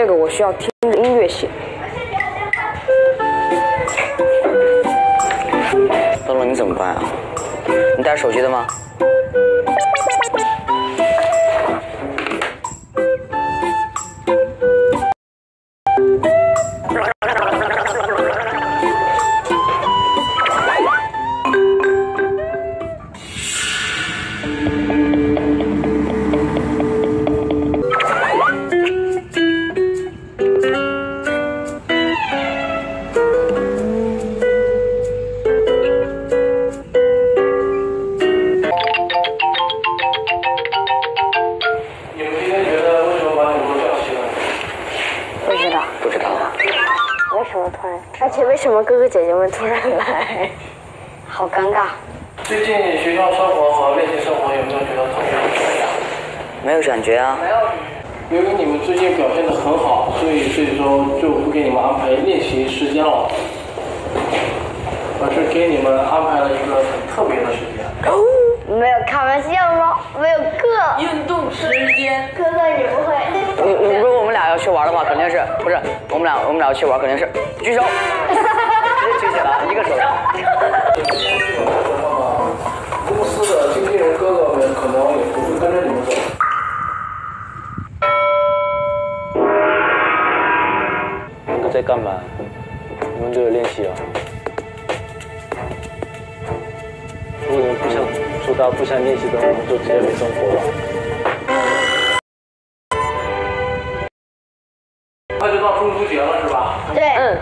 这个我需要听音乐写。东东，你怎么办啊？你带手机的吗？什么突然？而且为什么哥哥姐姐们突然来？好尴尬。最近学校生活和练习生活有没有觉得特别不一样？没有感觉啊。没有由于你们最近表现的很好，所以这周就不给你们安排练习时间了，而是给你们安排了一个很特别的时间。没有开玩笑吗？没有课。运动时间，哥哥你不会？要去玩的话，肯定是不是？我们俩我们俩要去玩，肯定是举手，直 接举起来，一个手。公司的经纪人哥哥们可能也不会跟着你们走。你们在干嘛？你们都有练习啊？如果你们不想做到不想练习的话，我们就直接没生活了。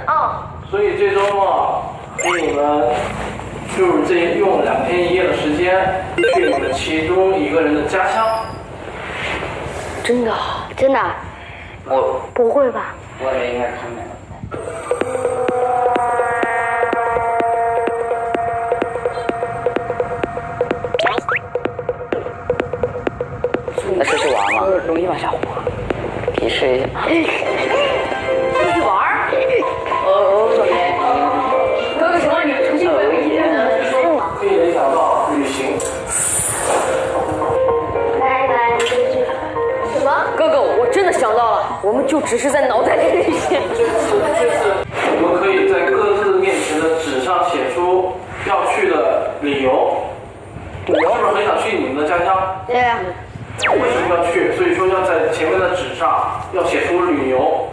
嗯，哦，所以这周末给你们就是这用两天一夜的时间去你们其中一个人的家乡。真的，真的，我不会吧？我也应该是他们。那出去玩吗？容易往下滑，提示一下。我们就只是在脑袋里面写。这次这次我们可以在各自面前的纸上写出要去的理由。你们是不是很想去你们的家乡？对啊，为什么要去？所以说要在前面的纸上要写出理由。